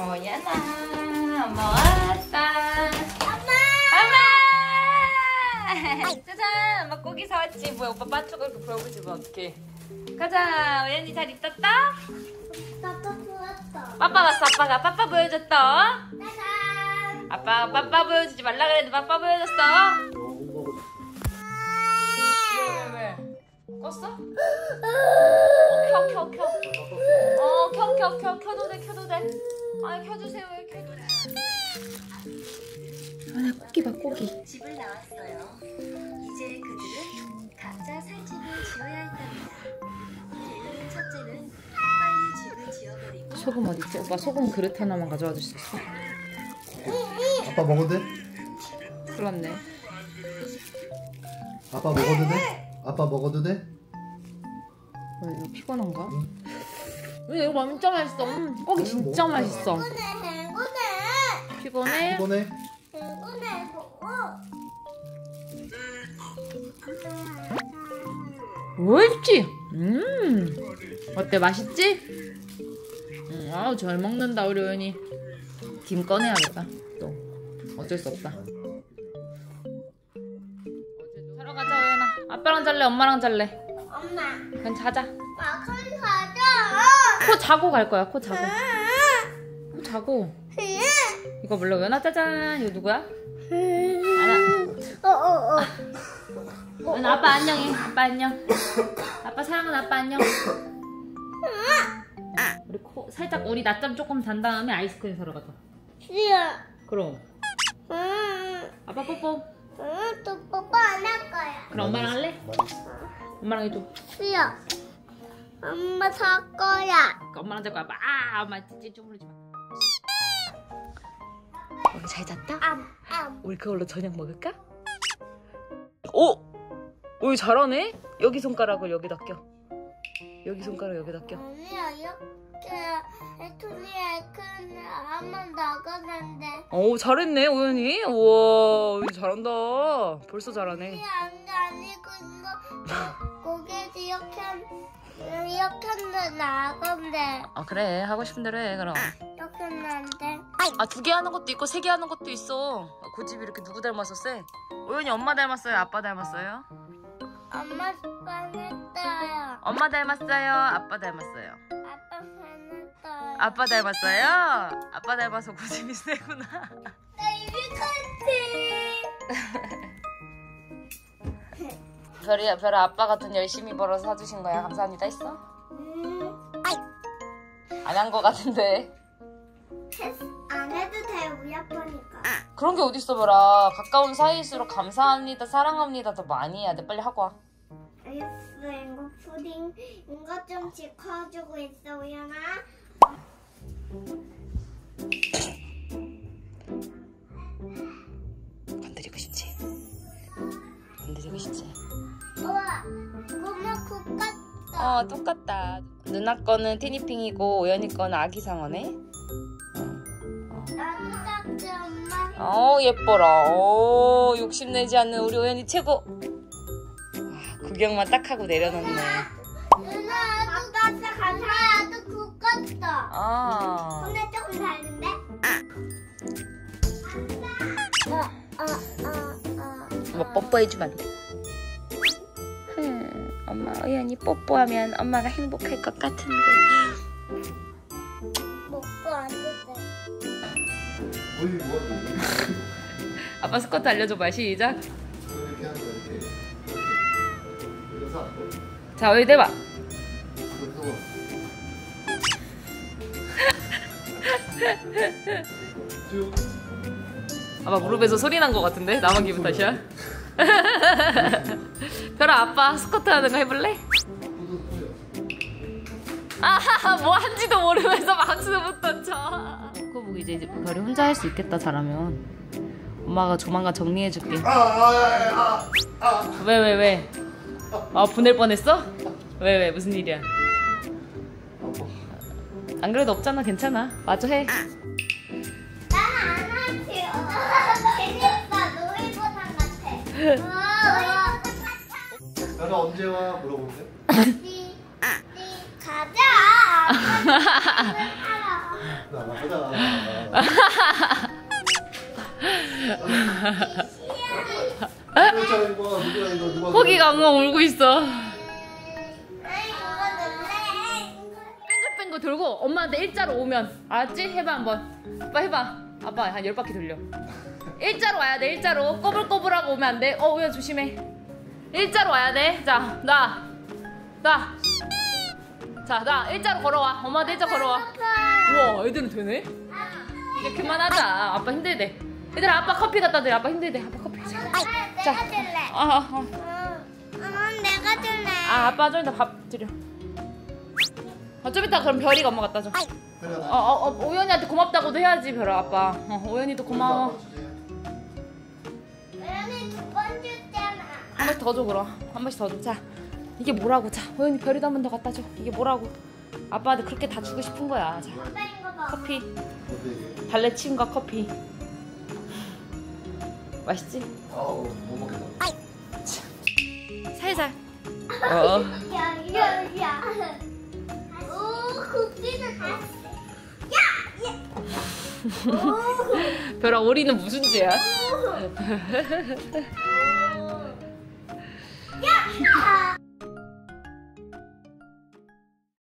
오연아 엄마 왔다 엄마! 엄마 짜잔 엄마 고기 사왔지 뭐야 오빠 빠쭈가 이렇게 보여보지 뭐 어떡해 가자 오연이 잘 있었다? 아빠 부었어. 빠빠 왔어 아빠가 빠빠 보여줬다 짜잔! 아빠 빠빠 보여주지 말라 그랬는데 빠빠 보여줬어 왜왜 왜? 껐어? 어, 켜, 켜, 켜. 어, 켜, 켜, 켜, 켜도 돼, 켜도 돼. 아, 켜주세요, 왜 켜도 돼. 아, 나 고기 봐, 고기. 집을 나왔어요. 이제 그들은 각자 살 집을 지어야 한답니다. 첫째는 빨리 집을 지어버리고 소금 어딨지? 오빠 소금 그릇 하나만 가져와 줄 수 있어? 아빠 먹어도 돼? 그렇네. 아빠 먹어도 돼? 아빠 먹어도 돼? 왜, 이거 피곤한가? 왜 이거 진짜 맛있어. 음, 고기 진짜 맛있어. 행운해, 행운해. 피곤해? 이번에 행운해, 보고. 옳지. 음. 어때 맛있지? 음, 아우 잘 먹는다 우리 오연이. 김 꺼내야겠다. 또 어쩔 수 없다. 자러 가자 오연아. 아빠랑 잘래 엄마랑 잘래. 엄마, 그냥 자자. 마큰 가자. 코 자고 갈 거야. 코 자고. 코 자고. 이거 몰라 오연아 짜잔. 이거 누구야? 어, 어, 어. 오연아 아빠 안녕해. 아빠 안녕. 아빠 사랑은 아빠 안녕. 우리 코 살짝 우리 낮잠 조금 잔 다음에 아이스크림 사러 가자. 싫어. 그럼 응, 아빠 뽀뽀. 응, 또 뽀뽀 안 할 거야. 그럼 엄마랑 할래? 엄마랑 해줘. 싫어. 엄마 살 거야. 그러니까 엄마랑 잘 거야. 아, 엄마 찌 주무르지 마. 우리 잘 잤다? 암, 암. 우리 그걸로 저녁 먹을까? 오! 오 잘하네? 여기 손가락을 여기다 껴. 여기 손가락 여기다 껴. 아니야, 이렇게 에토니에 큰 한번 나가는데. 오 잘했네 오연이. 우와 오연이 잘한다. 벌써 잘하네. 이게 안게 아니고 이거 이렇게 하면 나가는데 아 그래 하고 싶은 대로 해 그럼. 이렇게 하는데 아두 개 하는 것도 있고 세 개 하는 것도 있어. 아, 고집이 이렇게 누구 닮았었어? 오연이 엄마 닮았어요? 아빠 닮았어요? 엄마 반했어요. 엄마 닮았어요? 아빠 닮았어요? 아빠 반했어요. 아빠 닮았어요? 아빠 닮아서 고집이 세구나. 나 이렇게 별이 별아 아빠가 돈 열심히 벌어서 사주신 거야. 감사합니다 했어? 음, 안한 거 같은데. 안 해도 돼 우리 아빠니까. 그런 게 어딨어 별아. 가까운 사이일수록 감사합니다, 사랑합니다 더 많이 해야 돼. 빨리 하고 와. 알겠어 이거 푸딩 이거 좀 지켜주고 있어 우연아. 건드리고 싶지? 건드리고 싶지? 우와. 어 똑같다. 누나 거는 티니핑이고 오연이 거는 아기 상어네. 나도 깎지 엄마. 어 예뻐라. 오 욕심내지 않는 우리 오연이 최고. 와, 구경만 딱 하고 내려놓네. 누나 아빠 국 같다. 아. 근데 조금 다른데? 어, 어, 어, 어. 엄마 뽀뽀해주면 안 돼? 흠, 엄마 오연이 뽀뽀하면 엄마가 행복할 것 같은데. 앉았대. 어이 뭐하는 아빠 스쿼트 알려줘봐 시작. 자 오연이 대봐. 아빠 무릎에서 소리 난 것 같은데? 나만 기분 탓이야? 별아 아빠 스쿼트 하는 거 해볼래? 아하하 뭐 한지도 모르면서 박수부터 쳐 그거 보고 이제 별이 혼자 할 수 있겠다 잘하면 엄마가 조만간 정리해줄게 아아아아 왜왜 왜? 아 보낼 뻔했어? 왜 왜 무슨 일이야? 안 그래도 없잖아 괜찮아 마저 해 별아 언제 와 물어본대 가자. 아빠 집을 사러. 나 가자. 자 이거 누구야 이거 누가? 호기가 엉엉 울고 있어. 뺑글뺑글 돌고 엄마한테 일자로 오면 알았지? 해봐 한번. 아빠 해봐. 아빠 한 열 바퀴 돌려. 일자로 와야 돼. 일자로 꼬불꼬불하고 오면 안 돼. 어 우연 조심해. 일자로 와야 돼. 자 나. 나. 자, 나 일자로 걸어와. 엄마한테 일자 걸어와. 우와, 애들은 되네? 이제 그만하자. 아빠 힘들대. 얘들아, 아빠 커피 갖다 드려. 아빠 힘들대. 아빠 커피. 자. 내가 자. 줄래. 아, 아, 아. 응, 응, 내가 줄래. 아, 아빠 좀 이따 밥 드려. 아, 좀 이따 그럼 별이가 엄마 갖다 줘. 어, 어, 어, 오연이한테 고맙다고도 해야지, 별아, 아빠. 어, 오연이도 고마워. 왜냐면 두번 줬잖아. 한 번씩 더 줘, 그럼. 한 번씩 더 줘. 자, 이게 뭐라고? 자, 오연이 별이도 한 번 더 갖다 줘. 이게 뭐라고? 아빠한테 그렇게 다 주고 싶은 거야. 자, 아빠 이거 봐. 커피. 달래침과 커피. 맛있지? 아우 못 먹겠다. 살살. 어. 야, 야, 야. 오, 국기는 다. 오. 별아, 오리는 무슨 죄야? 야!